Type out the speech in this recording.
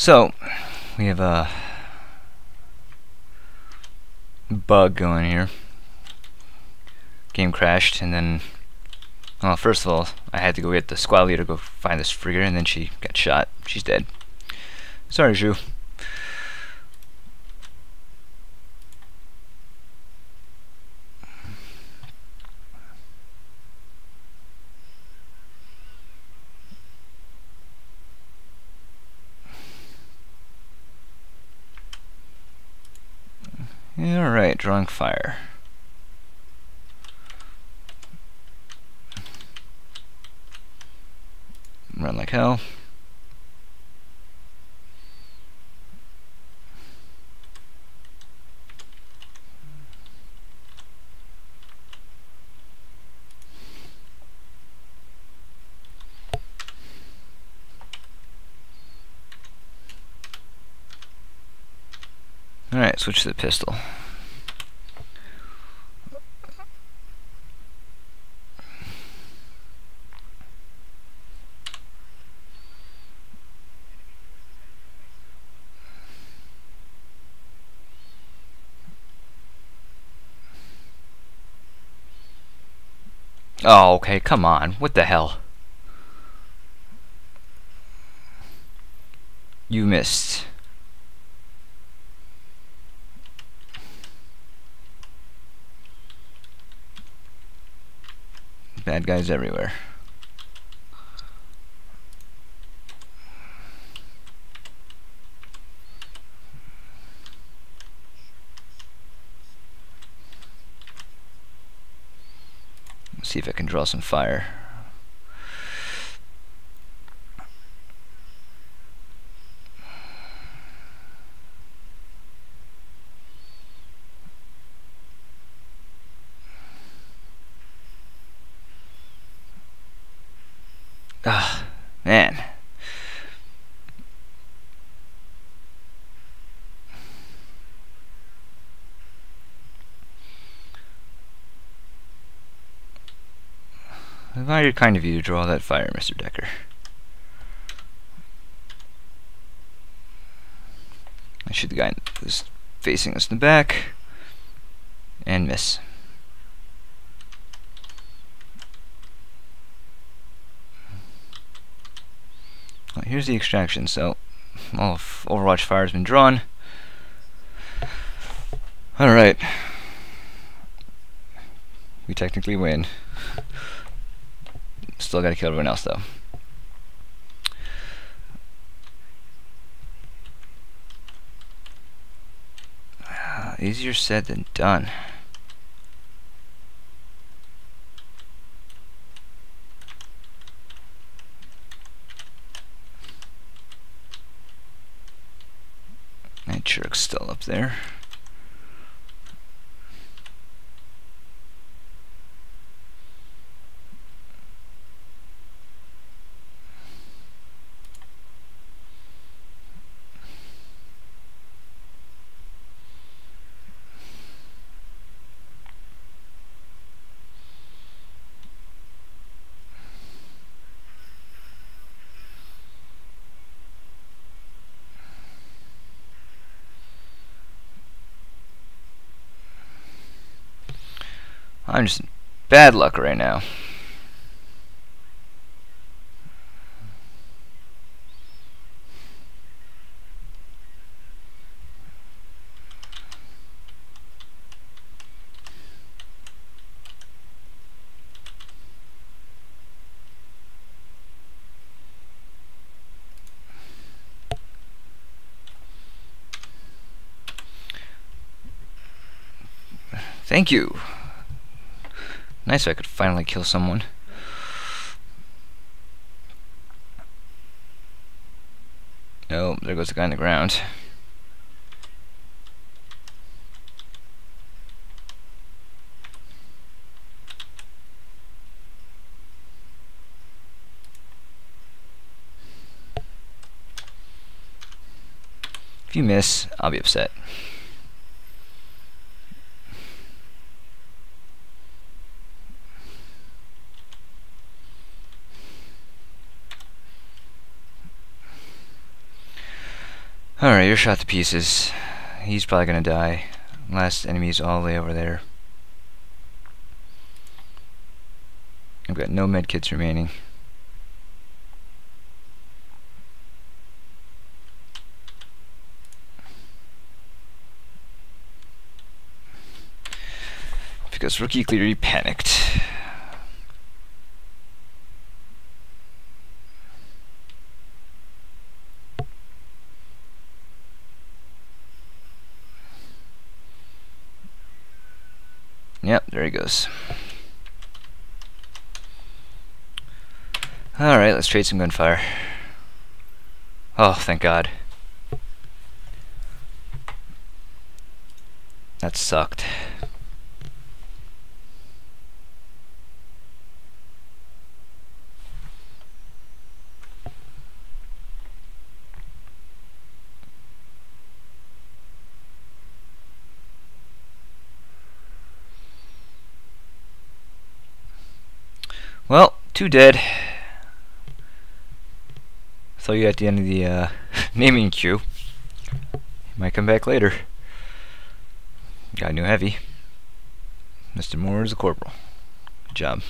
So, we have a bug going here. Game crashed, and then, well, first of all, I had to go get the squad leader to go find this frigger, and then she got shot. She's dead. Sorry, Zhu. Alright, drawing fire. Run like hell. Alright, switch to the pistol. Oh, okay, come on. What the hell? You missed. Bad guys everywhere. Let's see if I can draw some fire. Ah, man. Very kind of you to draw that fire, Mr. Decker. I shoot the guy who's facing us in the back and miss. Here's the extraction. So, all of Overwatch fire has been drawn. Alright. We technically win. Still gotta kill everyone else, though. Uh, easier said than done. Jerk's still up there. I'm just bad luck right now. Thank you. Nice I could finally kill someone. Oh, there goes the guy on the ground. If you miss, I'll be upset. Alright, you're shot to pieces. He's probably gonna die. Last enemy's all the way over there. I've got no medkits remaining. Because Rookie clearly panicked. Yep, there he goes. Alright, let's trade some gunfire. Oh, thank God. That sucked. Well, two dead. Saw you at the end of the uh, naming queue. might come back later. Got a new heavy. Mr. Moore is a corporal. Good job.